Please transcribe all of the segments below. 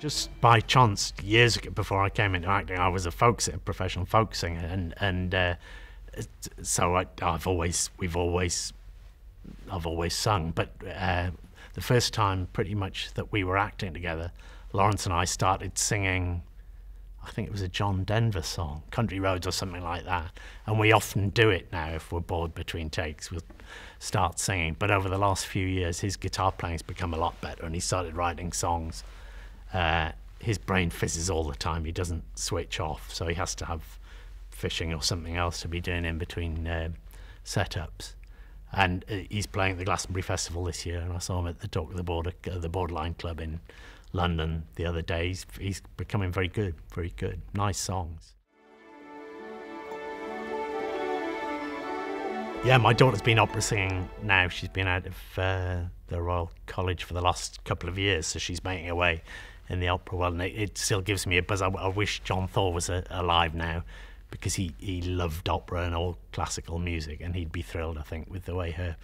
Just by chance, years ago, before I came into acting, I was a folk singer, professional folk singer, and and uh, so I, have always, we've always, I've always sung. But uh, the first time, pretty much that we were acting together, Laurence and I started singing. I think it was a John Denver song, Country Roads or something like that. And we often do it now if we're bored between takes. We'll start singing. But over the last few years, his guitar playing's become a lot better, and he started writing songs uh, his brain fizzes all the time. He doesn't switch off, so he has to have fishing or something else to be doing in between uh, setups. And uh, he's playing at the Glastonbury Festival this year, and I saw him at the Talk of the Border, uh, the Borderline Club in London the other day. He's, he's becoming very good, very good. Nice songs. Yeah, my daughter's been opera singing now. She's been out of uh, the Royal College for the last couple of years, so she's making her way in the opera world, and it, it still gives me a buzz. I, I wish John Thaw was a, alive now, because he, he loved opera and all classical music, and he'd be thrilled, I think, with the way her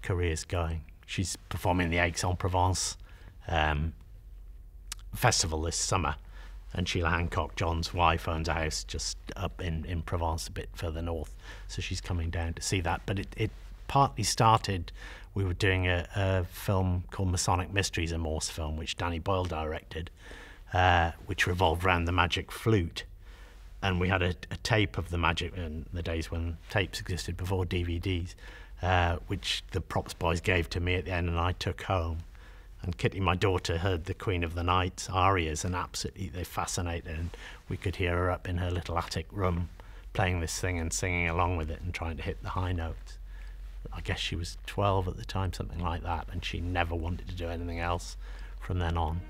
career's going. She's performing the Aix-en-Provence um, festival this summer, and Sheila Hancock, John's wife, owns a house just up in, in Provence, a bit further north, so she's coming down to see that. But it, it partly started we were doing a, a film called Masonic Mysteries, a Morse film, which Danny Boyle directed, uh, which revolved around the magic flute. And we had a, a, tape of the magic in the days when tapes existed before DVDs, uh, which the props boys gave to me at the end, and I took home. And Kitty, my daughter, heard the Queen of the Night arias, and absolutely they fascinated. And we could hear her up in her little attic room playing this thing and singing along with it and trying to hit the high notes. I guess she was 12 at the time, something like that, and she never wanted to do anything else from then on.